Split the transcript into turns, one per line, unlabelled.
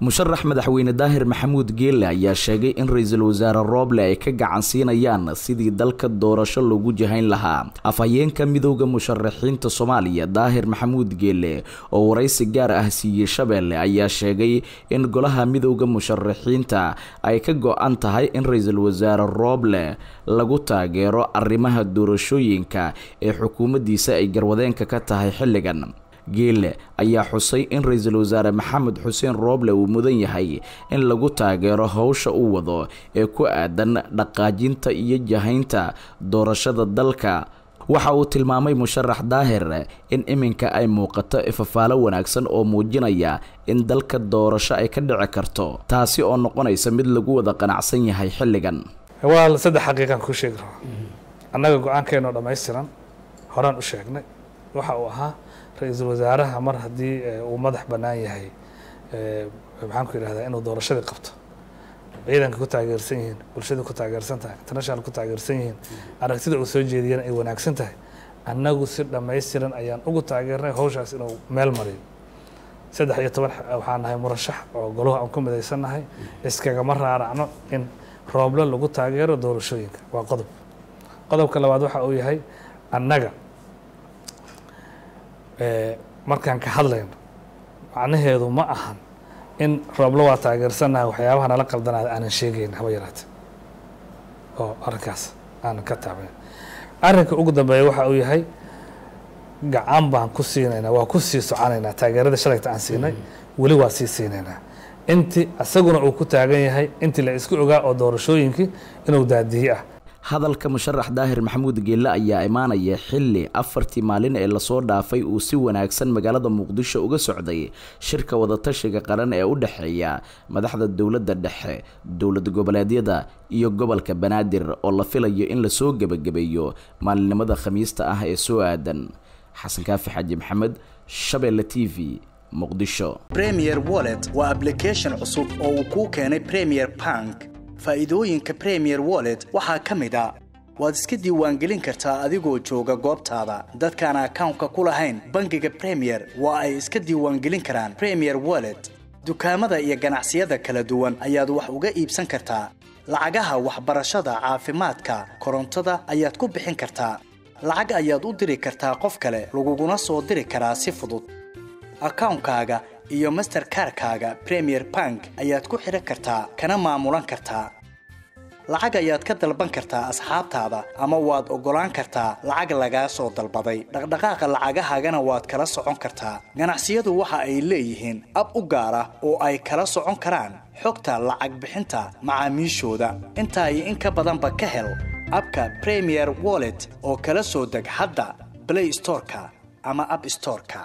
musharax madaxweyne daahir maxamuud geelle ayaa sheegay in ra'iisul wasaare rooble ay ka gacan siinayaan sidii dalka doorasho loogu jahayn lahaa. Afhayeenka midowda musharaxiinta soomaaliya daahir maxamuud geelle oo waraysi gaar ah siiyey shabeelle ayaa sheegay in golaha midowda musharaxiinta ay ka go-an tahay in ra'iisul wasaare rooble lagu taageero arrimaha doorashooyinka ee xukuumaddiisa ay garwadeenka ka tahay xilligan geelle ayaa xusay in ra'iisul wasaare maxamed xuseen rooble uu mudan yahay in lagu taageero howsha uu wado ee ku aadan dhaqaajinta iyo jahaynta doorashada dalka. Waxa uu tilmaamay musharax daahir in iminka ay muuqato ifafaalo wanaagsan oo muujinaya in dalka doorasho ay ka dhici karto taasi oo noqonaysa mid lagu wada qanacsan yahay xilligan.
Waa saddex xaqiiqaan kuu sheegi annaga go'aankeenoo dhammaystiran horaan u sheegnay waxa uu ahaa ra'iisul wasaaraha mar haddii uu madax bannaan yahay. Maxaan ku yidhahdaa inuu doorashadii qabto. Ciidanka ku taageersan yihiin bulshada ku taageersan tahay international ku taageersan yihiin aragtida uu soo jeediyana ay wanaagsan tahay. Annagu si dhammaystiran ayaan ugu taageernay howshaas inuu meel mariyo. Saddex iyo toban waxaan nahay murashax oo goluhu aan ku midaysannahay. Iskagama raaracno in rooble lagu taageero doorashooyinka. Waa qodob. Qodobka labaad waxa uu yahay annaga markaan ka hadlayno macnaheedu ma ahan in rooblo waa taageersannahay waxyaabaha nala qaldanaya aanan sheegayn haba yaraate oo arrinkaas aanan ka taabayn. Arrinka ugu dambeeya waxa uu yahay gacan baan ku siinaynaa waa ku sii soconaynaa taageerada shalayta aan siinay weli waa sii siinaynaa. Intii isaguna uu ku taagan yahay intii la isku ogaa oo doorashooyinkii inuu daadiye ah
hadalka musharax daahir maxamuud geelle ayaa imaanaya xilli afartii maalin ee la soo dhaafay uu si wanaagsan magaalada muqdisho uga socday shirka wadatashiga qaran ee u dhexeeya madaxda dowladda dhexe dowlad goboleedyada iyo gobolka banaadir oo la filayo in la soo gebagabeeyo maalinimada khamiista ah ee soo aadan. Xasan kaafi xaaji maxamed shabeelle t v muqdisho.
Premier wallet waa ablication cusub oo uu kuu keenay premier bank faa'iidooyinka premier wallet waxaa ka mid a waad iska diiwaangelin kartaa adigoo jooga goobtaada. Dadkaan akawnka ku lahayn bangiga premier waa ay iska diiwaangelin karaan premier wallet. Dukaamada iyo ganacsiyada kala duwan ayaad wax uga iibsan kartaa. Lacagaha waxbarashada caafimaadka korontada ayaad ku bixin kartaa. Lacag ayaad u diri kartaa qof kale laguguna soo diri karaa si fudud. Akawnkaaga iyo masterkarkaaga premier bank ayaad ku xidhan kartaa kana maamulan kartaa. Lacag ayaad ka dalban kartaa asxaabtaada ama waad oggolaan kartaa lacag lagaa soo dalbaday. Dhaqdhaqaaqa lacagahaagana waad kala socon kartaa. Ganacsiyadu waxa ay leeyihiin ab u gaar ah oo ay kala socon karaan xogta lacag bixinta macaamiishooda. Intaa iyo in ka badanba ka hel abka premier wallet oo kala soo deg hadda blay storeka ama ab storeka